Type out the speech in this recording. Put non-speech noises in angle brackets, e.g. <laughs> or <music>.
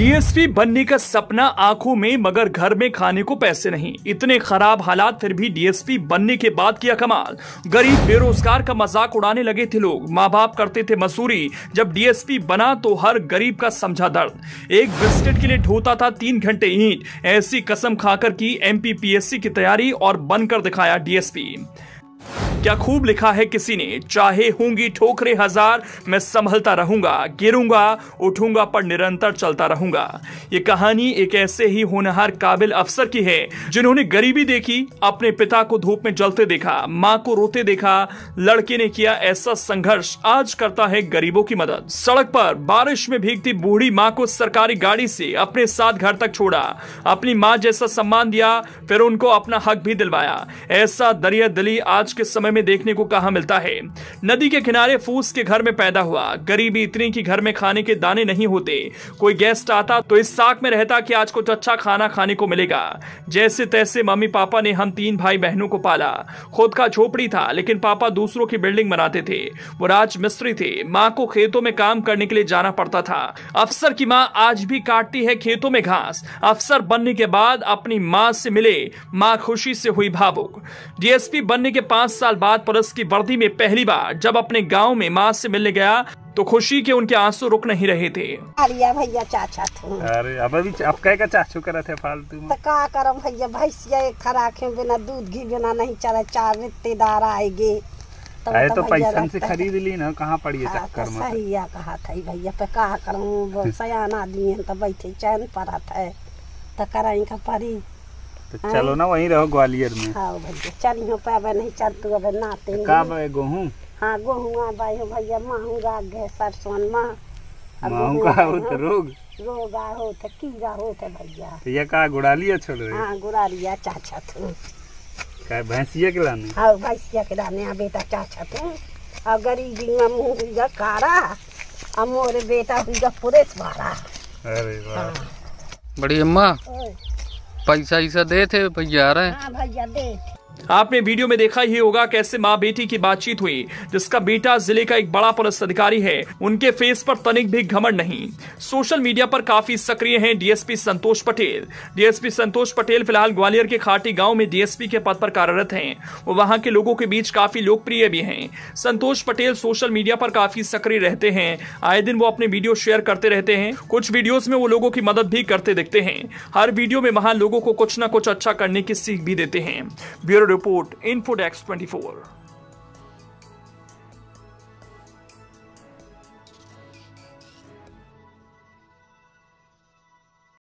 DSP बनने का सपना आँखों में, मगर घर में खाने को पैसे नहीं। इतने खराब हालात, फिर भी डीएसपी बनने के बाद किया कमाल। गरीब, बेरोजगार का मज़ाक उड़ाने लगे थे लोग। माँ बाप करते थे मसूरी जब डीएसपी बना तो हर गरीब का समझा दर्द। एक बिस्किट के लिए ढोता था तीन घंटे ईट। ऐसी कसम खाकर की एमपीपीएससी की तैयारी और बनकर दिखाया डीएसपी। क्या खूब लिखा है किसी ने? चाहे होंगी ठोकरे हज़ार, मैं संभलता रहूँगा, गिरूँगा, उठूँगा, पर निरंतर चलता रहूँगा। ये कहानी एक ऐसे ही होनहार काबिल अफसर की है, जिन्होंने गरीबी देखी, अपने पिता को धूप में जलते देखा, माँ को रोते देखा, लड़के ने किया ऐसा संघर्ष, आज करता है गरीबों की मदद। सड़क पर बारिश में भीगती बूढ़ी माँ को सरकारी गाड़ी से अपने साथ घर तक छोड़ा, अपनी माँ जैसा सम्मान दिया, फिर उनको अपना हक भी दिलवाया। ऐसा दरिया दिली आज के समय में देखने को कहा मिलता है। नदी के किनारे फूस के घर में पैदा हुआ। गरीबी इतनी की घर में खाने के दाने नहीं होते। कोई गेस्ट आता तो इस साक में रहता कि आज कुछ अच्छा खाना खाने को मिलेगा। जैसे तैसे मम्मी पापा ने हम तीन भाई बहनों को पाला। खुद का झोपड़ी था, लेकिन पापा दूसरों की बिल्डिंग बनाते थे। वो राज मिस्त्री थे। माँ को खेतों में काम करने के लिए जाना पड़ता था। अफसर की माँ आज भी काटती है खेतों में घास। अफसर बनने के बाद अपनी माँ से मिले। माँ खुशी से हुई भावुक। डीएसपी बनने के पाँच साल बाद पुलिस की वर्दी में पहली बार जब अपने गाँव में माँ से मिलने गया तो खुशी के उनके आँसू रुक नहीं रहे थे। भैया चाचा तू अरे अब अभी अब कह का चाचू करत है फालतू तो का करम भैया भैंसिया एक खराखे बिना दूध घी बिना नहीं चले चार रिश्तेदार आएँगे। तब आए तो पैसन से खरीद ली ना कहाँ पड़ी है हाँ, चक्कर तो में? सही कहा था भैया पे का करूँ? <laughs> सयान आदमी है तो बैठे चैन पड़त है। तो कराई का परी तो चलो ना वहीं रहो ग्वालियर में। हाँ भैया चलियो पे अब नहीं चल तू अब नाते का गेहूँ? हाँ गोहुआ बाई हो भैया माहू राग गए सरसोन माहू का हो तो रोग। रोगा हो तो कीड़ा हो तो भैया। तो ये का गुड़ालिया छोड़ रहे? हाँ गुरारिया चाचा तू। का भैंसिया के लाने? हाँ भैंसिया के दाने आ बेटा चाचा तू। और गरीबी में मुँह हुई कारा और मोरे बेटा हुई पुरेश मारा अरे वाह। बड़ी अम्मा। पैसा ऐसा दे थे भैया आ रहे हैं हाँ भैया दे आपने वीडियो में देखा ही होगा कैसे माँ बेटी की बातचीत हुई, जिसका बेटा ज़िले का एक बड़ा पुलिस अधिकारी है। उनके फेस पर तनिक भी घमंड नहीं। सोशल मीडिया पर काफ़ी सक्रिय हैं डीएसपी संतोष पटेल। डीएसपी संतोष पटेल फ़िलहाल ग्वालियर के खाटी गाँव में डीएसपी के पद पर कार्यरत हैं वो वहाँ के लोगों के बीच काफ़ी लोकप्रिय भी हैं। संतोष पटेल सोशल मीडिया पर काफ़ी सक्रिय रहते हैं। आए दिन वो अपने वीडियो शेयर करते रहते हैं। कुछ वीडियोस में वो लोगों की मदद भी करते दिखते हैं। हर वीडियो में महान लोगों को कुछ ना कुछ अच्छा करने की सीख भी देते हैं। Bureau report, InfoDex 24.